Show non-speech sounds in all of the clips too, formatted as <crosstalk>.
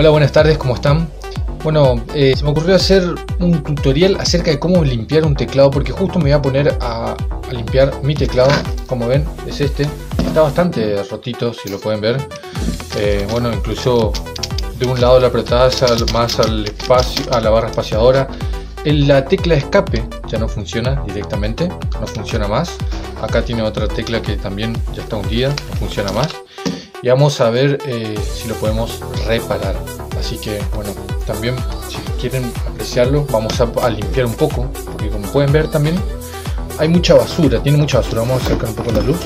Hola, buenas tardes, ¿cómo están? Bueno, eh, se me ocurrió hacer un tutorial acerca de cómo limpiar un teclado porque justo me voy a poner a, limpiar mi teclado, como ven, es este. Está bastante rotito, si lo pueden ver. Eh, bueno, incluso de un lado la apretada más al espacio, a la barra espaciadora. La tecla escape ya no funciona directamente, no funciona más. Acá tiene otra tecla que también ya está hundida, no funciona más y vamos a ver eh, si lo podemos reparar. Así que bueno también si quieren apreciarlo vamos a, limpiar un poco porque como pueden ver también hay mucha basura tiene mucha basura. Vamos a acercar un poco la luz.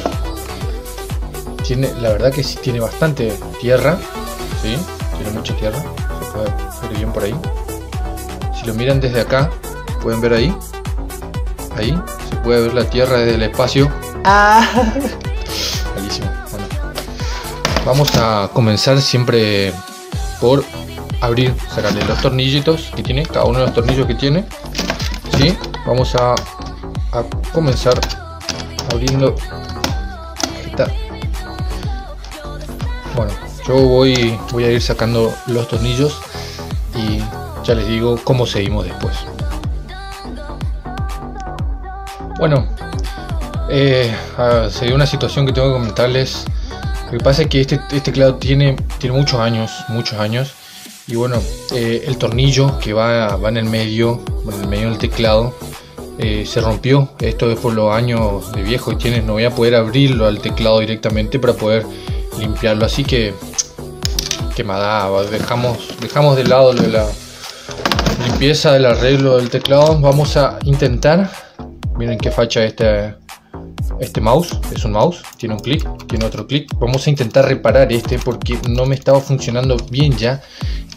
Tiene la verdad que sí tiene bastante tierra ¿sí? tiene mucha tierra. Se puede ver bien por ahí. Si lo miran desde acá pueden ver ahí. Ahí se puede ver la tierra desde el espacio. Ah. <laughs> Vamos a comenzar siempre por abrir, sacarle los tornillitos que tiene, cada uno de los tornillos que tiene. ¿sí? Vamos a, comenzar abriendo esta. Bueno, yo voy, voy a ir sacando los tornillos y ya les digo cómo seguimos después. Bueno, eh, una situación que tengo que comentarles lo que pasa es que este, este teclado tiene, tiene muchos años, muchos años. Y bueno, eh, el tornillo que va, va en el medio, en el medio del teclado, eh, se rompió. Esto es por los años de viejo que tienes. No voy a poder abrirlo al teclado directamente para poder limpiarlo. Así que, que Dejamos, dejamos de lado la limpieza del arreglo del teclado. Vamos a intentar. Miren qué facha este este mouse es un mouse, tiene un clic, tiene otro clic. Vamos a intentar reparar este porque no me estaba funcionando bien ya.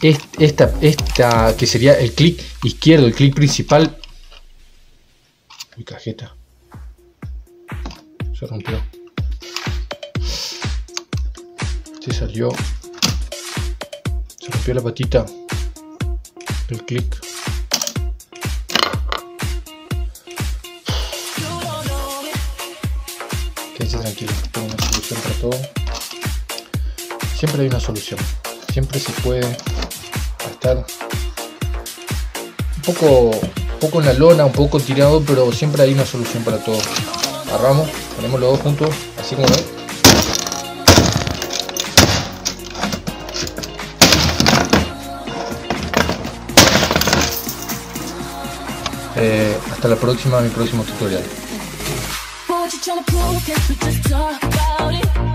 Esta, esta que sería el clic izquierdo, el clic principal. Mi cajeta. Se rompió. Se salió. Se rompió la patita. El clic. Tranquilo, tengo una solución para todo. Siempre hay una solución, siempre se puede estar un poco, poco en la lona, un poco tirado, pero siempre hay una solución para todo. Agarramos, ponemos los dos juntos, así como ven. Eh, hasta la próxima, mi próximo tutorial. trying to prove, can't we just talk about it?